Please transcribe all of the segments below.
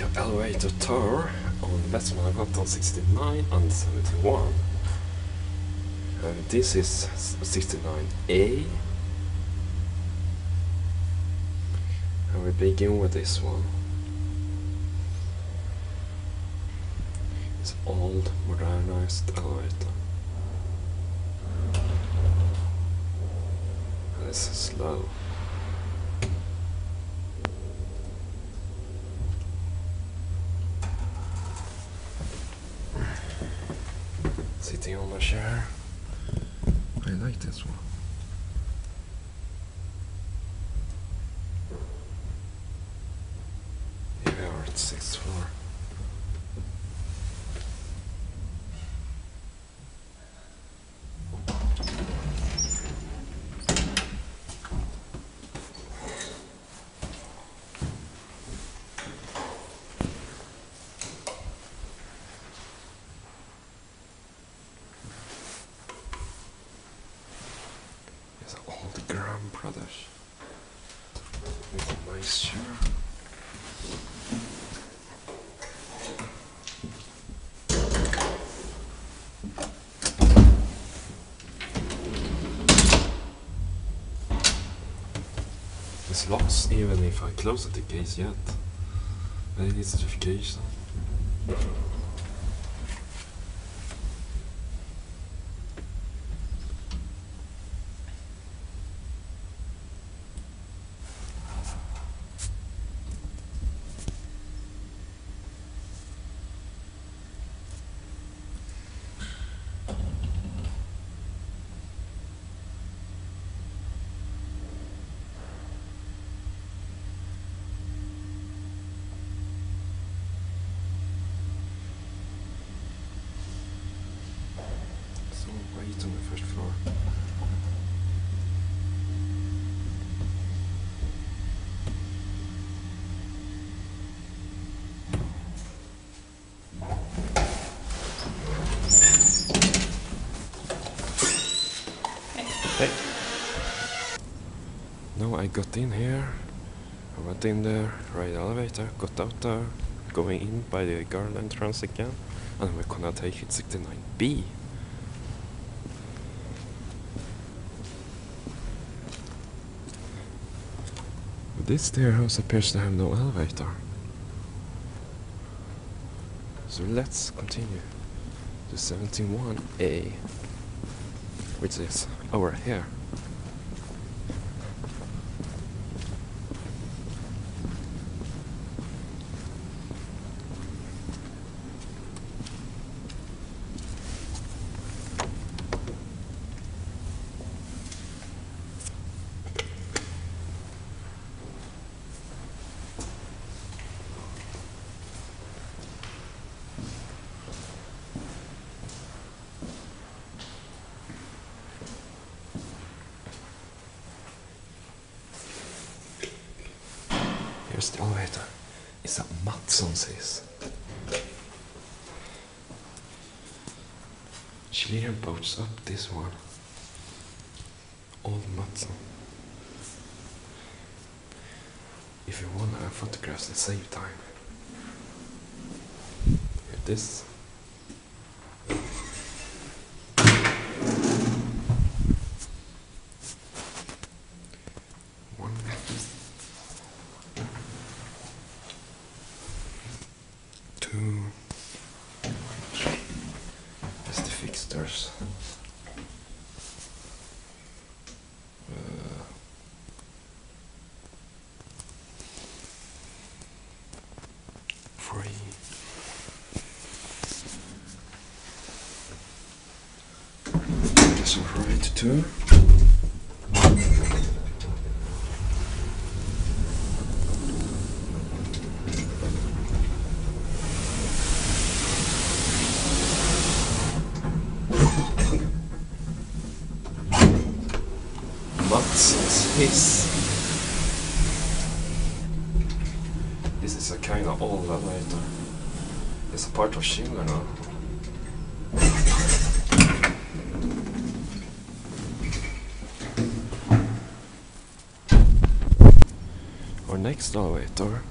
An elevator tour on Västmannagatan 69 and 71. And this is 69A. And we begin with this one. It's old, modernized elevator. And it's slow. Sitting on a chair. I like this one. We are at sixth floor. It's all the Graham Brothers. Nice chair. It's lost even if I close the case yet. But it needs certification. So wait on the first floor. Hey. Now I got in here. I went in there, the elevator, got out there, going in by the girl entrance again, and we're gonna take it 69B. This stairhouse appears to have no elevator. So let's continue to 71A, which is over here. Here's the elevator. It's Mattsson's. Chilean boats up this one. Old Mattsson. If you want to photographs and save time. This. One. Two. That's the fixtures. Uh, three. That's alright too. Mattsson's hiss. This of old elevator. It's a part of Schindler now. Our next elevator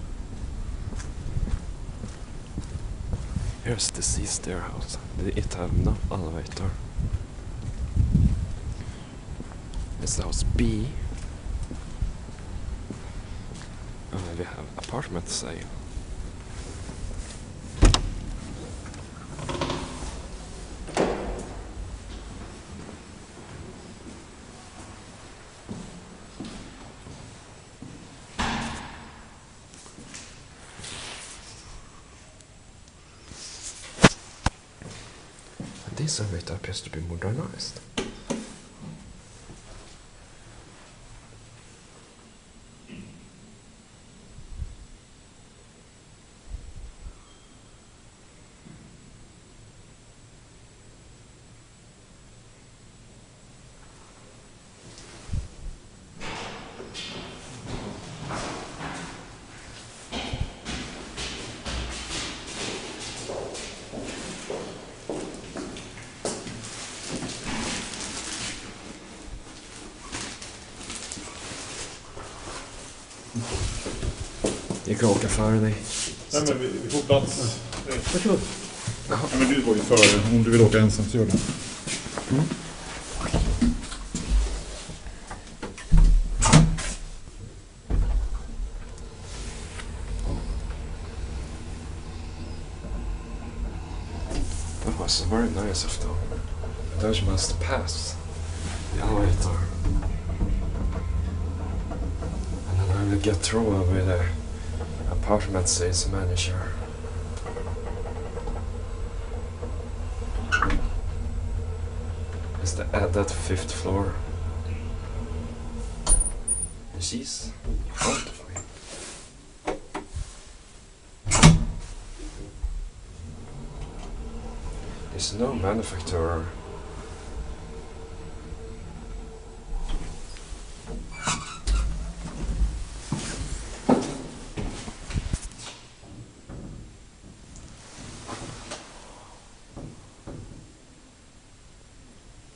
Here's the C stairhouse, It have no elevator. It's house B. Then we have apartment sale. And this elevator appears to be modernized. You kan åka före dig. Nej, men vi, vi får plats. Varsågod. Ja, men du var ju före. Om du vill åka ensam så gör det. That was very nice of them. Those must pass the elevator. And I will get through with the apartment sales manager. Is the added fifth floor. And she's front of me. There's no manufacturer.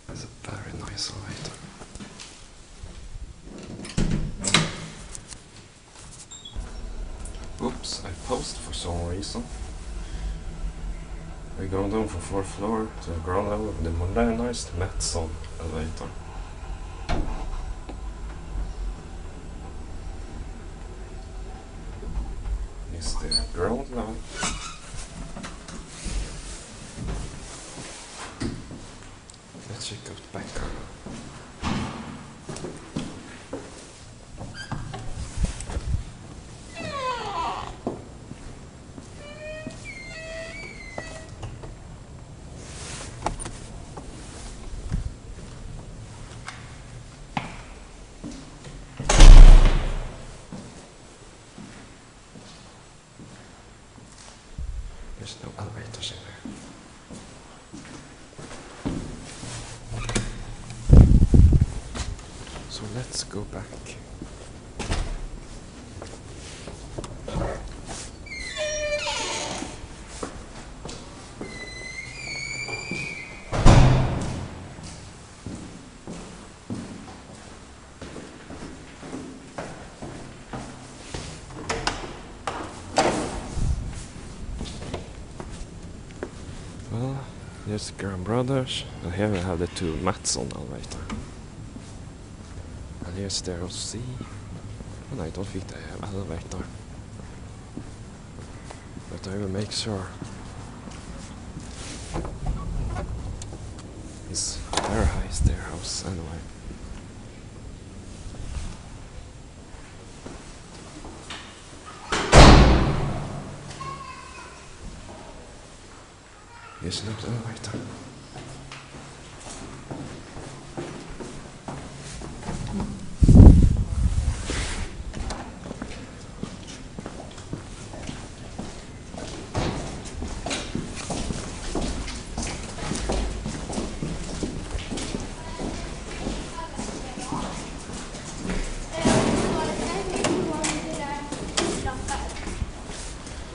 It's a very nice elevator. Oops, I paused for some reason. We're going down from fourth floor to the ground level of the modernized Mattsson elevator. Is the ground level. Let's check out back. There's no elevators in there. So let's go back. Well, there's Graham Brothers, and here we have the two mats Mattsson elevator. And here's there C. And I don't think they have elevator. But I will make sure. It's very high stairhouse anyway. Here's no elevator. Uh,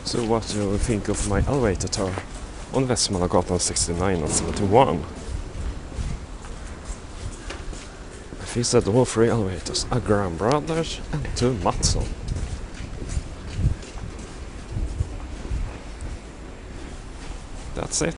So what do you think of my elevator tour on Västmannagatan 69 and 71? I visited all three elevators, a Graham Brothers and two Mattsson. That's it.